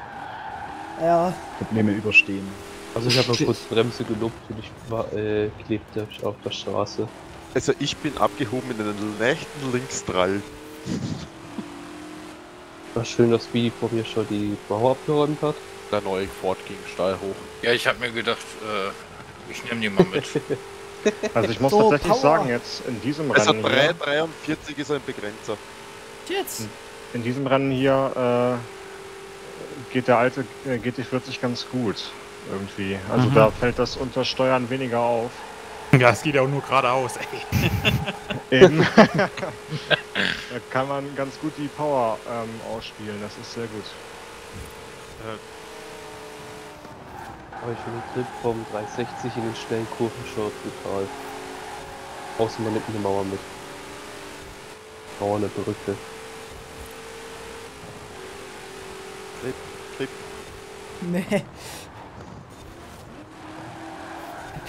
Ja, Probleme überstehen. Also ich habe mal kurz Bremse gelobt und ich war, äh, klebte auf der Straße. Also ich bin abgehoben in einen leichten Linksdrall. War schön, dass Speedy vor mir schon die Bauer abgeräumt hat. Der neue Ford ging steil hoch. Ja, ich habe mir gedacht, äh, ich nehme die mal mit. Also ich muss So, tatsächlich Power. sagen, jetzt in diesem Also Rennen hier, 343 ist ein Begrenzer. jetzt. in diesem Rennen hier äh, geht der alte äh, GT40 ganz gut irgendwie. Also Mhm. da fällt das Untersteuern weniger auf. Ja, es geht ja auch nur geradeaus, ey. Eben. da kann man ganz gut die Power ähm, ausspielen, das ist sehr gut. Aber ich finde den Grip vom 360 in den schnellen Kurven schon brutal. Außer man nimmt eine Mauer mit. Mauer, eine Brücke. Nee.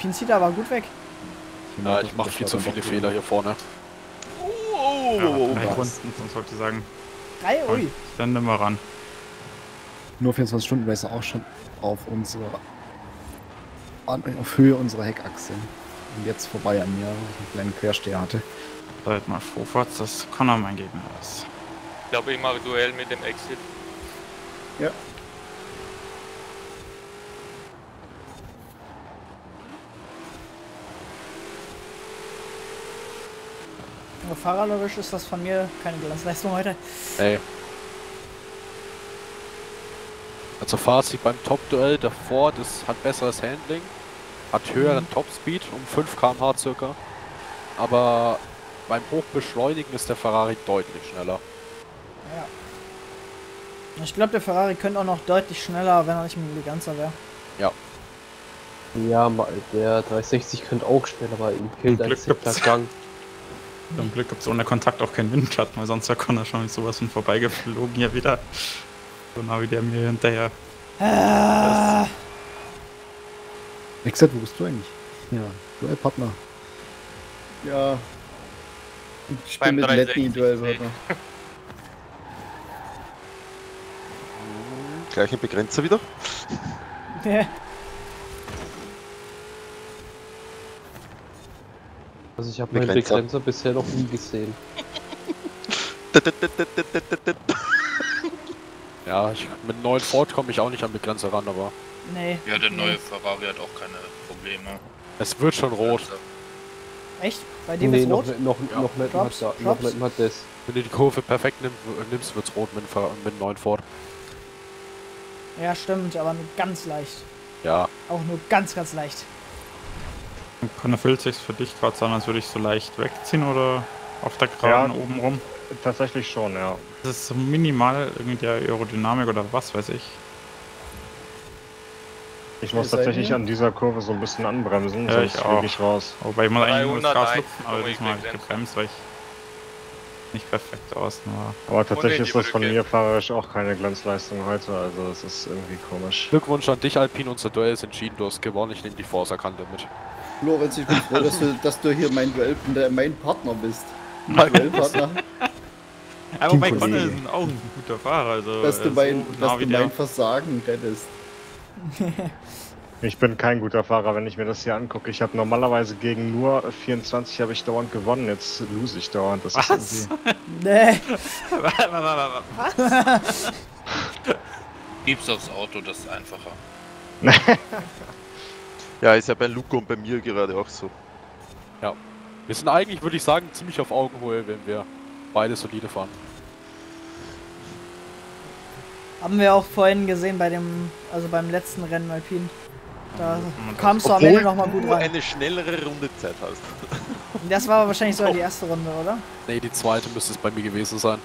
Alpin zieht aber gut weg. Ja, ich mache viel zu viele Fehler hier vorne. Oh, Ja, drei Runden, sonst sollte ich sagen, Drei, ui. dann nimm mal ran. Nur 24 Stunden Racer auch schon auf unserer an, auf Höhe unserer Heckachse. Und jetzt vorbei an mir, weil ich einen kleinen Quersteher hatte. Seid mal froh, Forts, dass Connor mein Gegner ist. Ich glaube, ich mache Duell mit dem Exit. Aber fahrerlerisch ist das von mir keine Glanzleistung heute. Ey. Also Fazit beim Top-Duell, der Ford ist, hat besseres Handling, hat höheren Topspeed, um 5 km/h circa. Aber beim Hochbeschleunigen ist der Ferrari deutlich schneller. Ja. Ich glaube, der Ferrari könnte auch noch deutlich schneller, wenn er nicht mit Eleganzer wäre. Ja, mal, der 360 könnte auch schnell, aber ihm fehlt ein Gang. Zum Glück gibt es ohne Kontakt auch keinen Windschatten, weil sonst wäre Connor schon mit sowas von vorbeigeflogen hier wieder. So nah wie der mir hinterher. Ah, Exakt, wo bist du eigentlich? Ja, Duellpartner. Ja. Ich bin mit Letty 360 Duellpartner. Gleichen Begrenzer wieder. Also ich habe meinen Begrenzer. Begrenzer bisher noch nie gesehen. Ja, ich, mit einem neuen Ford komme ich auch nicht an Begrenzer ran, aber nee. Ja, der nee. neue Ferrari hat auch keine Probleme. es wird schon rot. Echt? Bei dem nee, ist noch, rot? nicht- noch, Ja. noch nicht Drops, mal da, noch nicht mal das. Wenn du die Kurve perfekt nimm, nimmst, wird's rot mit, mit dem neuen Ford. Ja, stimmt, aber nur ganz leicht. Ja, Auch nur ganz, ganz leicht. Connor, fühlt sich für dich gerade so an, als würde ich so leicht wegziehen oder auf der Geraden Ja. oben rum? Tatsächlich schon, ja. Das ist so minimal irgendwie der Aerodynamik oder was weiß ich. Ich muss tatsächlich an dieser Kurve so ein bisschen anbremsen, Ja, sonst ich fliege auch. ich raus. Wobei ich muss eigentlich nur das 300 Gas lupfen, aber diesmal habe ich gebremst, weil ich nicht perfekt aus war. Aber tatsächlich ist das von mir fahrerisch auch keine Glanzleistung heute, also es ist irgendwie komisch. Glückwunsch an dich, Alpine. Unser Duell ist entschieden. Du hast gewonnen. Ich nehme die Forsa-Kante mit. Lorenz, ich bin froh, dass du, dass du hier mein Duell, der, mein Partner bist. Mein Duellpartner. Aber Teamkollege. Connor ist auch ein guter Fahrer, also Dass du mein, so dass du mein Versagen rettest. Ich bin kein guter Fahrer, wenn ich mir das hier angucke. Ich habe normalerweise gegen nur 24 habe ich dauernd gewonnen, jetzt lose ich dauernd. Das Was? ist irgendwie... Nee. Gib's aufs Auto, das ist einfacher. Ja, ist ja bei Luco und bei mir gerade auch so. Wir sind eigentlich, würde ich sagen, ziemlich auf Augenhöhe, wenn wir beide solide fahren. Haben wir auch vorhin gesehen bei dem, also beim letzten Rennen Alpin. Da Mhm. kamst du am Ende nochmal gut du ran. eine schnellere Rundezeit hast. Das war aber wahrscheinlich sogar die erste Runde, oder? Nee, die zweite müsste es bei mir gewesen sein.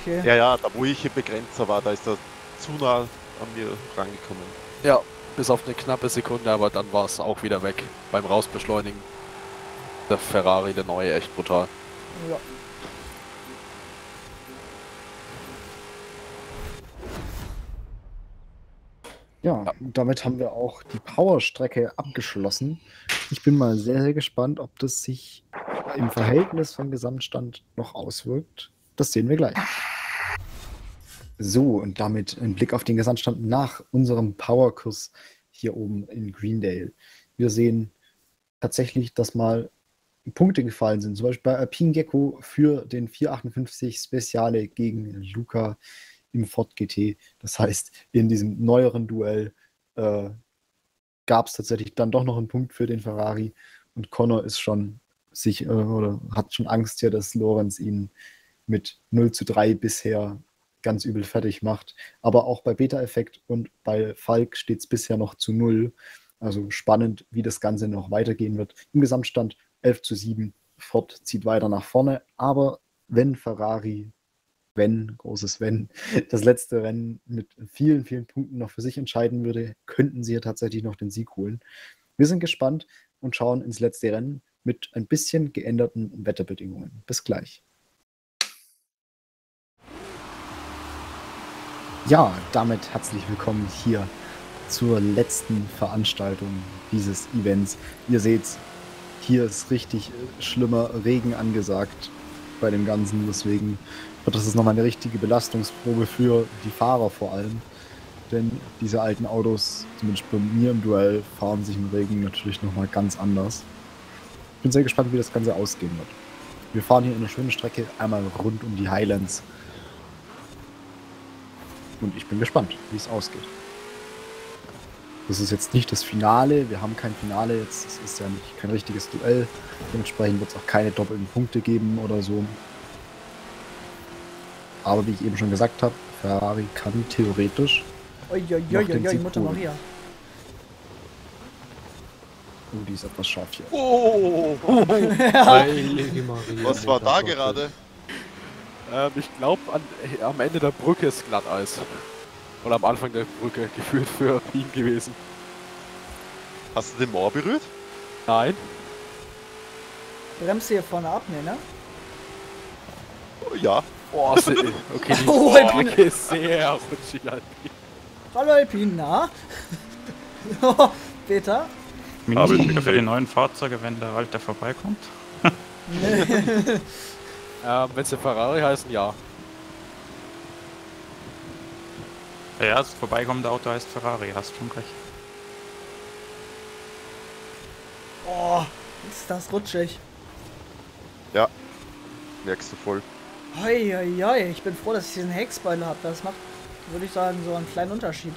Okay. Ja, ja, da wo ich im Begrenzer war, da ist er zu nah an mir rangekommen. Ja, bis auf eine knappe Sekunde, aber dann war es auch wieder weg. Beim Rausbeschleunigen. Der Ferrari, der neue, echt brutal. Ja. Ja, damit haben wir auch die Powerstrecke abgeschlossen. Ich bin mal sehr, sehr gespannt, ob das sich im Verhältnis vom Gesamtstand noch auswirkt. Das sehen wir gleich. So, und damit ein Blick auf den Gesamtstand nach unserem Powerkurs hier oben in Greendale. Wir sehen tatsächlich, dass mal Punkte gefallen sind. Zum Beispiel bei Alpine Gecko für den 458 Speziale gegen Luca im Ford GT. Das heißt, in diesem neueren Duell äh, gab es tatsächlich dann doch noch einen Punkt für den Ferrari und Connor ist schon sich äh, oder hat schon Angst hier, dass Lorenz ihn mit 0 zu 3 bisher ganz übel fertig macht. Aber auch bei Beta-Effekt und bei Falk steht es bisher noch zu 0. Also spannend, wie das Ganze noch weitergehen wird. Im Gesamtstand 11 zu 7. Ford zieht weiter nach vorne. Aber wenn Ferrari, wenn, großes Wenn, das letzte Rennen mit vielen, vielen Punkten noch für sich entscheiden würde, könnten sie ja tatsächlich noch den Sieg holen. Wir sind gespannt und schauen ins letzte Rennen mit ein bisschen geänderten Wetterbedingungen. Bis gleich. Ja, damit herzlich willkommen hier zur letzten Veranstaltung dieses Events. Ihr seht, hier ist richtig schlimmer Regen angesagt bei dem Ganzen. Deswegen wird das nochmal eine richtige Belastungsprobe für die Fahrer vor allem. Denn diese alten Autos, zumindest bei mir im Duell, fahren sich im Regen natürlich nochmal ganz anders. Ich bin sehr gespannt, wie das Ganze ausgehen wird. Wir fahren hier eine schöne Strecke einmal rund um die Highlands. Und ich bin gespannt, wie es ausgeht. Das ist jetzt nicht das Finale. Wir haben kein Finale jetzt. Es ist ja nicht kein richtiges Duell. Dementsprechend wird es auch keine doppelten Punkte geben oder so. Aber wie ich eben schon gesagt habe, Ferrari kann theoretisch. Uiuiuiui, Mutter holen. Maria. Oh, die ist etwas scharf hier. Oh, Heilige Maria. was war da gerade? Ähm, ich glaube, am Ende der Brücke ist Glatteis. Oder am Anfang der Brücke gefühlt für ihn gewesen. Hast du den Moor berührt? Nein. Bremst hier vorne ab, ne, ne? Oh, ja. Oh, se- okay, die Oh, Alpine. ist sehr rutschig, Alpine. Hallo Alpin, na? Oh, Peter? Minusstücke für die neuen Fahrzeuge, wenn der alte vorbeikommt. Ähm, wenn sie Ferrari heißen, ja. Ja, das vorbeikommende Auto heißt Ferrari, hast schon recht. Oh, ist das rutschig. Ja. Merkst du voll. Hoi, hoi, hoi. Ich bin froh, dass ich diesen Heckspoiler habe. Das macht, würde ich sagen, so einen kleinen Unterschied.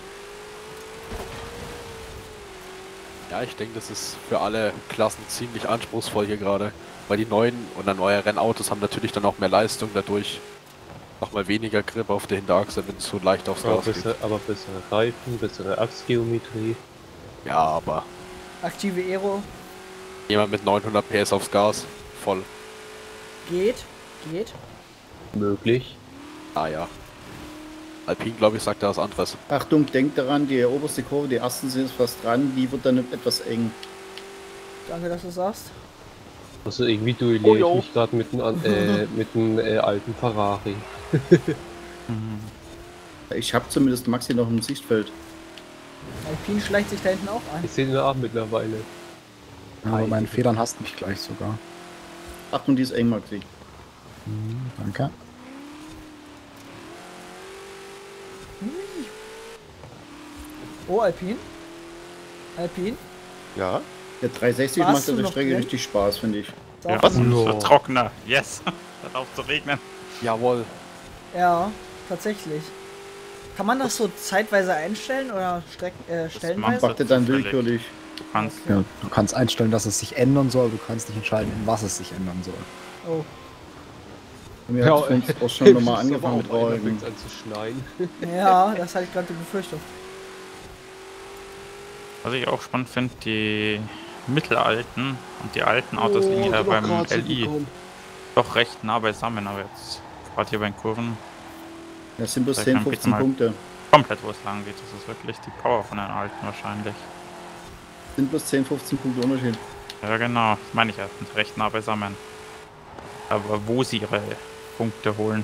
Ja, ich denke, das ist für alle Klassen ziemlich anspruchsvoll hier gerade. Weil die neuen und dann neue Rennautos haben natürlich dann auch mehr Leistung, dadurch nochmal weniger Grip auf der Hinterachse, wenn es so leicht aufs Gas geht. aber bessere Reifen, bessere Achsgeometrie. Ja, aber Aktive Aero jemand mit 900 PS aufs Gas, voll. geht, geht. Möglich. Ah ja. Alpine, glaube ich, sagt da was anderes. Achtung, denkt daran, die oberste Kurve, die ersten sind fast dran, die wird dann etwas eng. Danke, dass du sagst. Also irgendwie duelliere Oh, ich jo. mich gerade mit einem an- äh, mit einem äh, alten Ferrari. Ich habe zumindest Maxi noch im Sichtfeld. Alpin schleicht sich da hinten auch ein. Ich sehe ihn auch mittlerweile. Aber meinen Federn hast mich gleich sogar. Achtung, die ist eng, Maxi. Danke. Oh, Alpin. Alpin. Ja. Der 360 Warst macht auf der Strecke drin? richtig Spaß, finde ich. Ja, was? Wird trockener. Yes. Hört auf zu regnen. Jawohl. Ja, tatsächlich. Kann man das so zeitweise einstellen oder Streck, äh, stellenweise? Macht er dann willkürlich. Du kannst Ja, du kannst einstellen, dass es sich ändern soll, du kannst nicht entscheiden, in was es sich ändern soll. Oh. Und wir haben uns auch schon nochmal angefangen mit Rollen. Ja, das hatte ich gerade die Befürchtung. Was ich auch spannend finde, die mittelalten und die alten Autos liegen Oh, ja beim LI doch recht nah beisammen, aber jetzt gerade hier bei den Kurven Das sind bloß Vielleicht 10, dann bitte 15 mal- Punkte. komplett wo es lang geht. Das ist wirklich die Power von den alten wahrscheinlich. Sind bloß 10, 15 Punkte Unterschied. Ja genau, das meine ich ja, sind recht nah beisammen. Aber wo sie ihre Punkte holen,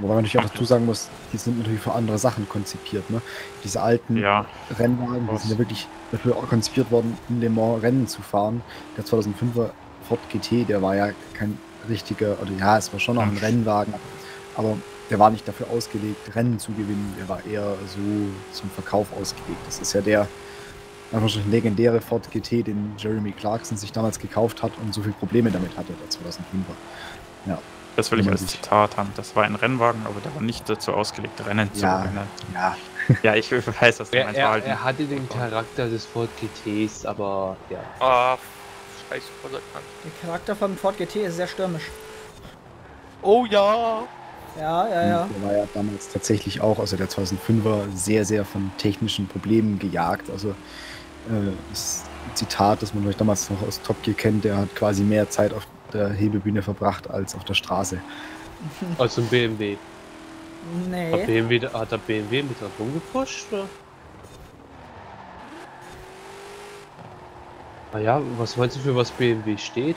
Wobei man natürlich auch dazu sagen muss, die sind natürlich für andere Sachen konzipiert. Ne? Diese alten Ja. Rennwagen, die sind ja wirklich dafür konzipiert worden, in Le Mans Rennen zu fahren. Der 2005er Ford GT, der war ja kein richtiger, oder ja, es war schon noch ein. Rennwagen, aber der war nicht dafür ausgelegt, Rennen zu gewinnen. Der war eher so zum Verkauf ausgelegt. Das ist ja der einfach schon legendäre Ford GT, den Jeremy Clarkson sich damals gekauft hat und so viele Probleme damit hatte, der 2005er. Ja. Das will ich als Zitat haben. Das war ein Rennwagen, aber der war nicht dazu ausgelegt, Rennen zu Ja, gewinnen. ja. Ja, ich weiß, was du Er, meinst. er, war halt er hatte den Charakter des Ford GTs, aber ja. Ah, scheiß Vorderkant. Der Charakter von Ford GT ist sehr stürmisch. Oh ja! Ja, ja, ja. Der war ja damals tatsächlich auch, also der 2005er, sehr, sehr von technischen Problemen gejagt. Also äh, das Zitat, das man vielleicht damals noch aus Top Gear kennt, der hat quasi mehr Zeit auf der Hebebühne verbracht als auf der Straße. Also ein BMW. Hat, Nee. BMW. hat der BMW mit rumgepusht, oder? Naja, was meinst du, für was BMW steht?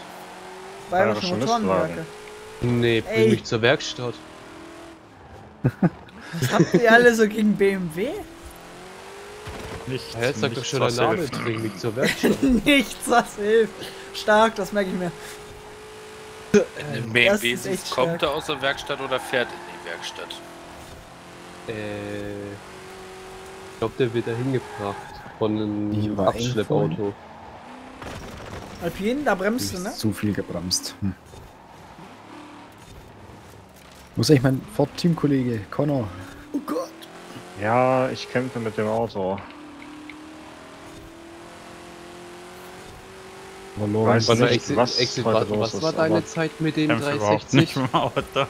Bayerische Motorenwerke. Nee, bring Ey. mich zur Werkstatt. Was habt ihr alle so gegen BMW? Nicht, Ja, jetzt sagt doch nichts, schon der Name, bring mich zur Werkstatt. Nichts, was hilft. Stark, das merke ich mir. Ein Das BMW ist echt kommt er aus der Werkstatt oder fährt in die Werkstatt? äh, ich glaube, der wird da hingebracht von einem Abschleppauto. Alpin, da bremst du, ne? Zu viel gebremst. Hm. Wo ist eigentlich mein Ford-Teamkollege Connor? Oh Gott. Ja, ich kämpfe mit dem Auto. Exit, was Exit, war deine Zeit mit überhaupt 360? nicht Auto. Ja,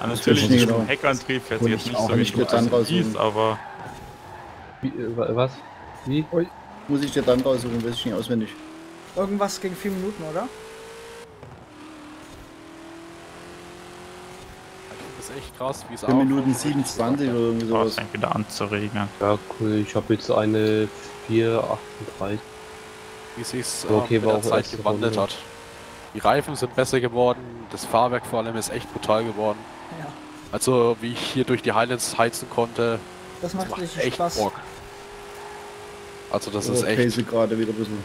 Das natürlich nicht genau. Heckantrieb jetzt, Hol jetzt ich nicht so wie nicht das raussuchen. siehst, aber Wie, äh, wa- was? Wie? Muss ich dir dann raussuchen, weiß ich nicht auswendig. Irgendwas gegen vier Minuten, oder? Das ist echt krass, wie es 4 Minuten 27 oder irgendwie sowas. fängt wieder an zu regnen. Ja, cool. Ich habe jetzt eine 438. Wie sich's Ja, okay, äh, mit der Zeit gewandelt hat. Die Reifen sind besser geworden, das Fahrwerk vor allem ist echt brutal geworden. Ja. Also wie ich hier durch die Highlands heizen konnte, Das macht richtig echt Spaß. Bock. Also das Oh, ist echt. Casey gerade wieder ein bisschen.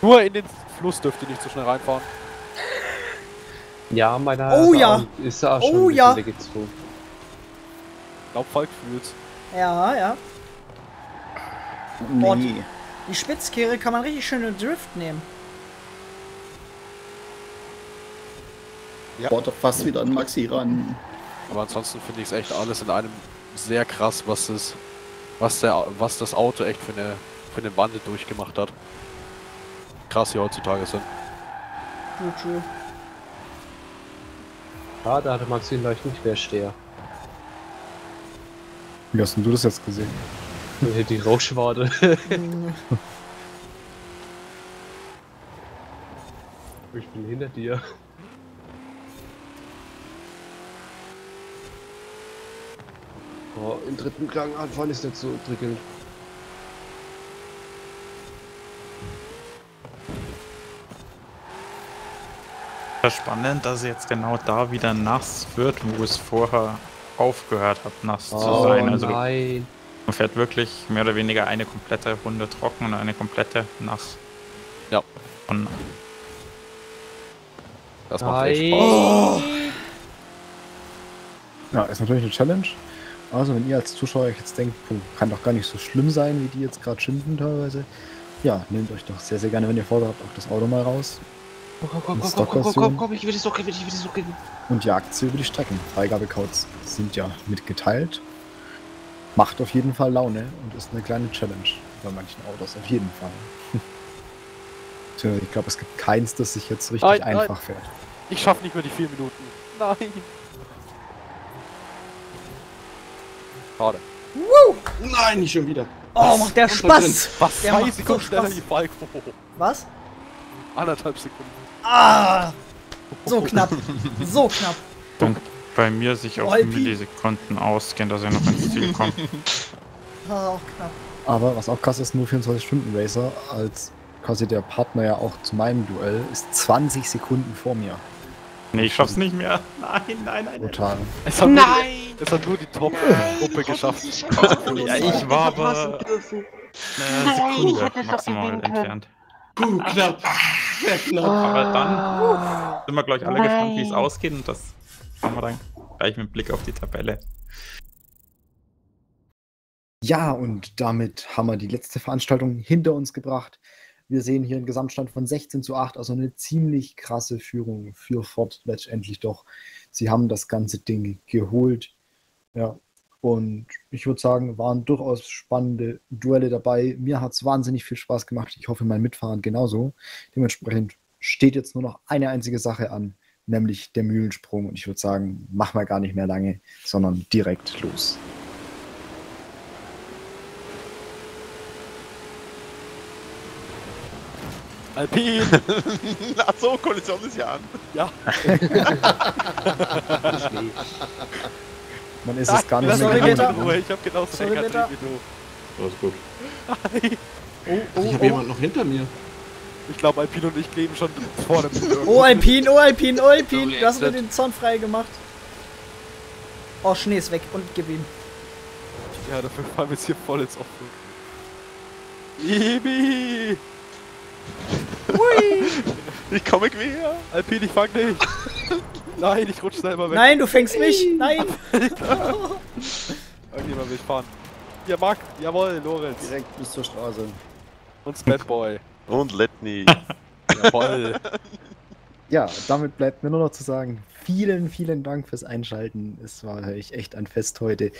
Nur in den Fluss dürft ihr nicht so schnell reinfahren. Ja, meiner Oh ja. ist er auch schon Oh ein ja. weggezogen. Ich glaub, Falk fühlt's. Ja, ja. Nee. Die Spitzkehre kann man richtig schön in Drift nehmen. Ja. Bohrt doch fast wieder an Maxi ran. Aber ansonsten finde ich es echt alles in einem sehr krass, was es, was der, was das Auto echt für eine, für eine Wandel durchgemacht hat. Krass, die heutzutage sind. True, true. Ja, da hatte Maxi vielleicht nicht mehr Steher. Wie hast denn du das jetzt gesehen? Die Rauschwade. ich bin hinter dir. Oh, im dritten Gang anfahren ist nicht so prickelnd. Das ist spannend, dass es jetzt genau da wieder nass wird, wo es vorher aufgehört hat, nass zu Oh sein. Also du- nein. Man fährt wirklich mehr oder weniger eine komplette Runde trocken und eine komplette nass. Ja. Und Das macht echt. Spaß. Oh. Ja, ist natürlich eine Challenge. Also, wenn ihr als Zuschauer euch jetzt denkt, puh, kann doch gar nicht so schlimm sein, wie die jetzt gerade schimpfen teilweise. Ja, nehmt euch doch sehr, sehr gerne, wenn ihr vorhabt, auch das Auto mal raus Komm, komm, komm, komm, komm, komm, komm, ich will die Socke, ich will die Socke. und jagt sie über die Strecken. Freigabecodes sind ja mitgeteilt. Macht auf jeden Fall Laune und ist eine kleine Challenge bei manchen Autos, auf jeden Fall. Tja, ich glaube, es gibt keins, das sich jetzt richtig Nein, nein. einfach fährt. Ich schaff nicht mehr die vier Minuten. Nein. Schade. Nein, nicht schon wieder. Oh, macht der Spaß! Was? Der Zwei macht so Sekunden schneller Spaß. wie Falk. Was? Anderthalb Sekunden. Ah! So knapp. So knapp. und bei mir sich auf Alpi. Millisekunden ausgehen, dass er noch ins Ziel kommt. Das war auch knapp. Aber was auch krass ist, nur 24-Stunden-Racer als quasi der Partner ja auch zu meinem Duell ist 20 Sekunden vor mir. Nee, ich schaff's nicht mehr. Nein, nein, nein. Brutal. Es hat, Nur, die, es hat nur die Top-Gruppe geschafft. Ja, ich war aber eine Sekunde maximal entfernt. Puh, knapp. Sehr knapp. Aber dann sind wir, glaube ich, alle gespannt, wie es ausgeht und das machen wir dann gleich mit Blick auf die Tabelle. Ja, und damit haben wir die letzte Veranstaltung hinter uns gebracht. Wir sehen hier einen Gesamtstand von 16 zu 8, also eine ziemlich krasse Führung für Ford letztendlich doch. Sie haben das ganze Ding geholt. Ja, und ich würde sagen, waren durchaus spannende Duelle dabei. Mir hat es wahnsinnig viel Spaß gemacht. Ich hoffe, mein Mitfahrern genauso. Dementsprechend steht jetzt nur noch eine einzige Sache an, nämlich der Mühlensprung. Und ich würde sagen, machen wir gar nicht mehr lange, sondern direkt los. Alpin! Ach so, Kollision ist ja an. Ja. Man ist es gar nicht mehr gewohnt. Ich hab genauso Peter. wie du. Alles gut. Oh, oh, Ich habe oh. jemand noch hinter mir. Ich glaube, Alpin und ich kleben schon vorne. Oh, Alpin, oh, Alpin, oh, Alpin. Du hast mir den Zaun frei gemacht. Oh, Schnee ist weg und gib ihm. Ja, dafür fahren wir jetzt hier voll ins Offene. Ibi! Ich komme quer. Alpin, ich fang dich! Nein, ich rutsch selber weg. Nein, du fängst mich. Nein. Irgendjemand will ich fahren. Ja, Marc, jawohl, Lorenz. Direkt bis zur Straße. Und Spatboy. Und Letney. Jawohl. Ja, damit bleibt mir nur noch zu sagen, vielen, vielen Dank fürs Einschalten. Es war echt echt ein Fest heute.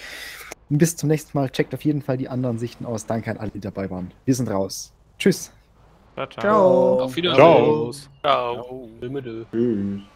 Bis zum nächsten Mal. Checkt auf jeden Fall die anderen Sichten aus. Danke an alle, die dabei waren. Wir sind raus. Tschüss. Ciao, ciao. Ciao. Auf Wiedersehen. Ciao. Ciao. Bimmede. Tschüss.